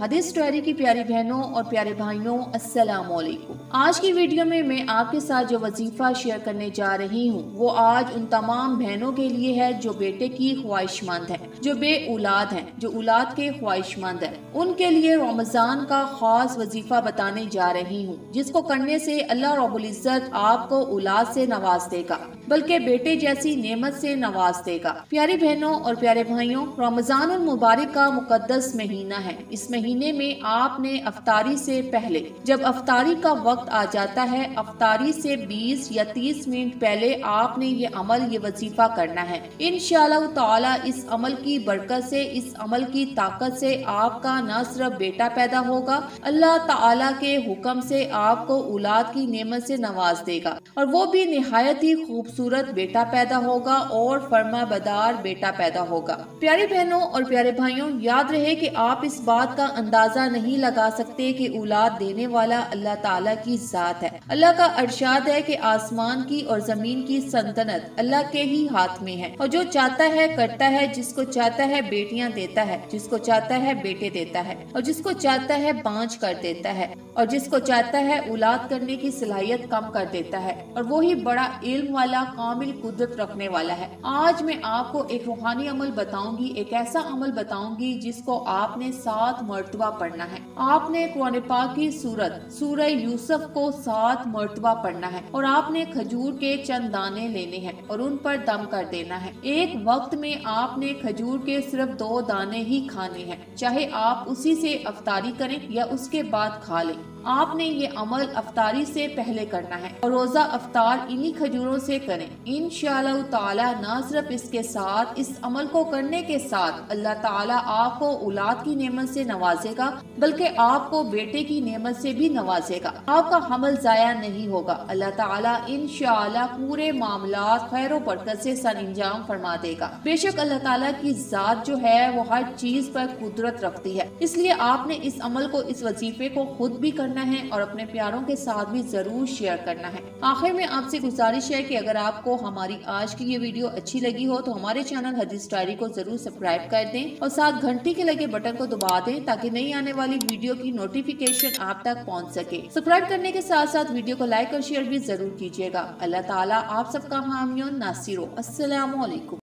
हदीस स्टोरी की प्यारी बहनों और प्यारे भाइयों अस्सलाम वालेकुम आज की वीडियो में मैं आपके साथ जो वजीफ़ा शेयर करने जा रही हूँ वो आज उन तमाम बहनों के लिए है जो बेटे की ख्वाहिशमंद है जो बे औलाद हैं जो औलाद के ख्वाहिशमंद है उनके लिए रमज़ान का खास वजीफ़ा बताने जा रही हूँ जिसको करने से अल्लाह रबुल्ज़त आपको औलाद से नवाज़ देगा बल्कि बेटे जैसी नेमत से नवाज़ देगा प्यारी बहनों और प्यारे भाइयों, रमज़ान मुबारक का मुकदस महीना है। इस महीने में आपने अफतारी से पहले, जब अफतारी का वक्त आ जाता है, अफतारी से 20 या 30 मिनट पहले आपने ये अमल, ये वजीफा करना है। इन ताला इस अमल की बरकत से, इस अमल की ताकत से आपका न सिर्फ़ बेटा पैदा होगा, अल्लाह ताला के हुक्म से आपको औलाद की नेमत से नवाज़ देगा। और वो भी निहायत ही खूबसूरत बेटा पैदा होगा और फर्मा बदार बार बेटा पैदा होगा। प्यारी बहनों और प्यारे भाइयों, याद रहे कि आप इस बात का अंदाज़ा नहीं लगा सकते कि औलाद देने वाला अल्लाह ताला की जात है। अल्लाह का अरशाद है कि आसमान की और ज़मीन की सल्तनत अल्लाह के ही हाथ में है। और जो चाहता है, करता है, जिसको चाहता है, बेटियाँ देता है, जिसको चाहता है, बेटे देता है, और जिसको चाहता है बाँच कर देता है, और जिसको चाहता है, औलाद करने की सलाहियत कम कर देता है, और वो ही बड़ा इल्म वाला, कामिल कुदरत रखने वाला है। आज मैं आपको आपको एक रूहानी अमल बताऊँगी, एक ऐसा अमल बताऊँगी जिसको आपने सात मरतबा पढ़ना है। आपने कुरान पाक की सूरत, सूरह यूसुफ को सात मरतबा पढ़ना है और आपने खजूर के चंद दाने लेने हैं और उन पर दम कर देना है। एक वक्त में आपने खजूर के सिर्फ़ दो दाने ही खाने हैं, चाहे आप उसी से अफतारी करें या उसके बाद खा लें। आपने ये अमल अफतारी से पहले करना है और रोजा अफतार इन्हीं खजूरों से करें। इन ताला न सिर्फ़ इसके साथ इस अमल को करने के साथ अल्लाह ताला आपको औलाद की नेमत से नवाजेगा, बल्कि आपको बेटे की नेमत से भी नवाजेगा। आपका हमल जाया नहीं होगा। अल्लाह ताला इन पूरे मामला खैर बरकत से सर इंजाम फरमा देगा। बेशक अल्लाह ताला की जात जो है, वो हर चीज़ पर कुदरत रखती है। इसलिए आपने इस अमल को, इस वजीफे को खुद भी करना है और अपने प्यारों के साथ भी ज़रूर शेयर करना है। आखिर में आपसे गुजारिश है की अगर आपको हमारी आज की ये वीडियो अच्छी लगी हो तो हमारे चैनल हदीस डायरी को ज़रूर सब्सक्राइब कर दें और साथ घंटी के लगे बटन को दबा दें ताकि नई आने वाली वीडियो की नोटिफिकेशन आप तक पहुँच सके। सब्सक्राइब करने के साथ साथ वीडियो को लाइक और शेयर भी ज़रूर कीजिएगा। अल्लाह ताला आप सबका हामियों, नासिर। वालेकुम